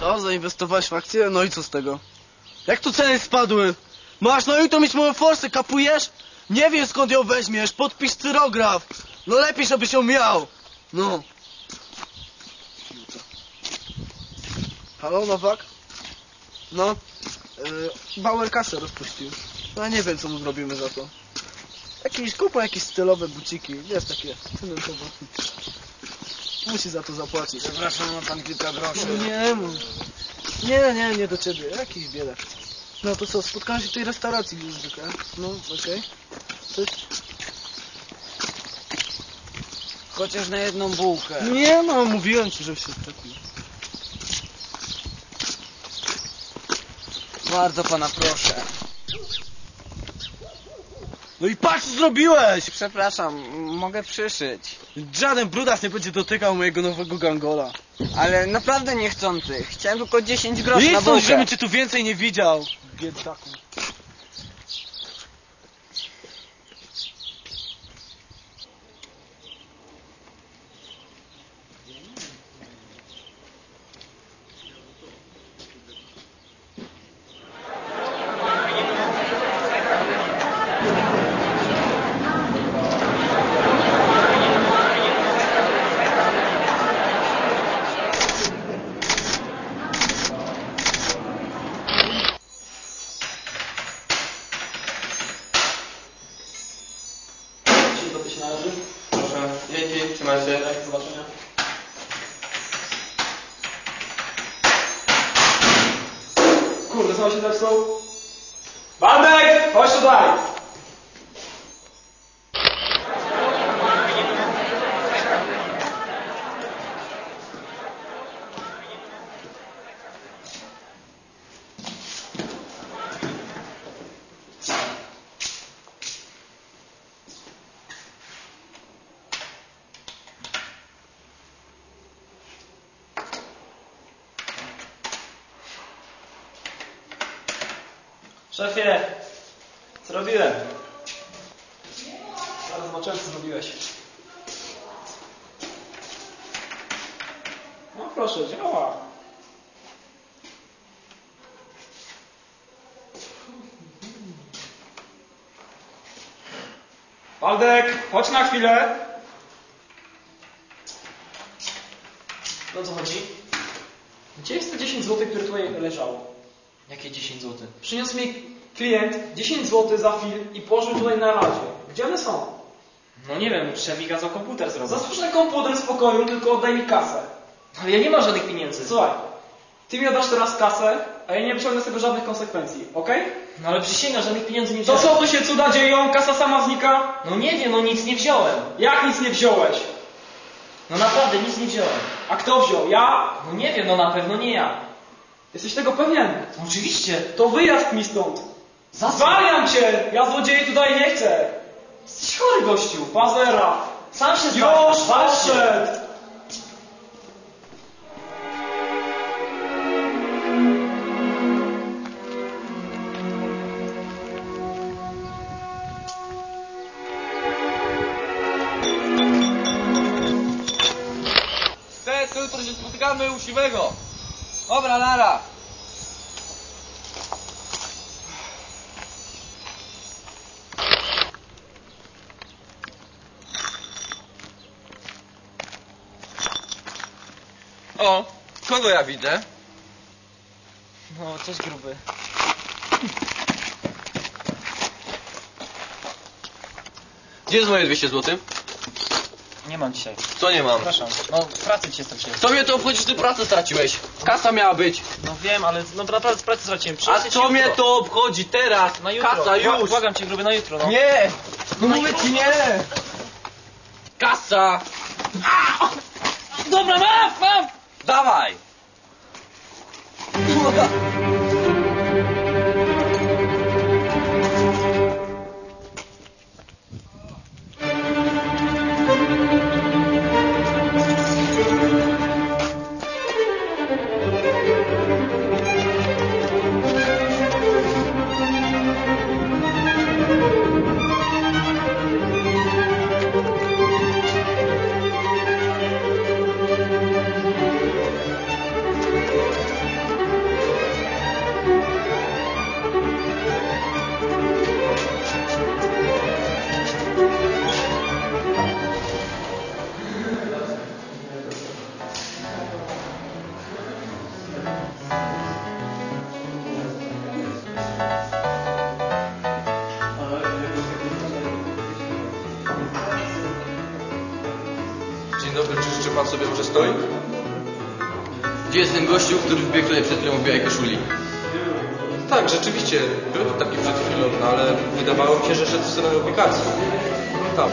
Co, zainwestowałeś w akcję? No i co z tego? Jak tu ceny spadły? Masz no i to mieć moją forsę, kapujesz? Nie wiem skąd ją weźmiesz, podpisz cyrograf. No lepiej, żebyś ją miał. No. Halo, Nowak? No. Yy, Bauer kasę rozpuścił. No ja nie wiem, co mu zrobimy za to. Jakieś, kupa jakieś stylowe buciki, wiesz, takie cementowe. Musi za to zapłacić. Przepraszam, ma pan kilka groszy. Nie, mu. nie, nie, nie do ciebie, jakiś biedak. No to co, spotkałem się w tej restauracji już zwykle. No, okej. Coś? Chociaż na jedną bułkę. Nie no, mówiłem ci, że się trafił. Bardzo pana proszę. No i patrz co zrobiłeś! Przepraszam, mogę przyszyć. Żaden brudas nie będzie dotykał mojego nowego gangola. Ale naprawdę niechcący. Chciałem tylko 10 groszy na Idź stąd, bułkę. żebym cię tu więcej nie widział. Biedaku. Czy to się należy? Proszę, dzięki, trzymaj się. Tak, do zobaczenia. Kurde, znowu się zepsuł. Waldek! Chodź tutaj! Szefie, co robiłem? Zaraz zobaczyłem, co zrobiłeś. No proszę, działa. Waldek, chodź na chwilę. No co chodzi? Gdzie jest te 10 zł, które tutaj leżało? Jakie 10 zł? Przyniósł mi klient 10 zł za film i położył tutaj na razie. Gdzie one są? No nie wiem, mi kazał komputer zrobić. Zasłuż na komputer w spokoju, tylko oddaj mi kasę. Ale ja nie mam żadnych pieniędzy. Słuchaj, ty mi oddasz teraz kasę, a ja nie wyciągnę z tego żadnych konsekwencji, okej? No ale przysięgam, żadnych pieniędzy nie To wziąłem. co tu się cuda dzieją? Kasa sama znika? No nie wiem, no nic nie wziąłem. Jak nic nie wziąłeś? No naprawdę, nic nie wziąłem. A kto wziął? Ja? No nie wiem, no na pewno nie ja. Jesteś tego pewien? No oczywiście. To wyjazd mi stąd. Zwalniam cię! Ja złodziei tutaj nie chcę. Jesteś chory, gościu. Pazera. Sam się. Już poszedł. To jutro się spotykamy u Siwego. Dobra, nara. O, kogo ja widzę? No, cześć gruby. Gdzie jest moje 200 zł? Nie mam dzisiaj. Co nie mam? Przepraszam. No, pracy cię straciłem. Co mnie to obchodzi, że ty pracę straciłeś? Kasa miała być. No wiem, ale no naprawdę z pracy straciłem. A ci co mnie to obchodzi teraz? Na jutro. Kasa Bła- już. Błagam cię gruby, na jutro, no. Nie! No mówię ci nie! Kasa! Dobra, mam, mam! Dawaj! Dzień dobry, czy życzy pan sobie może stoi? Gdzie jest ten gościu, który wbiegł tutaj przed chwilą w białej koszuli? Tak, rzeczywiście, był tu taki przed chwilą, no, ale wydawało mi się, że szedł w stronę ubikacji. Tam.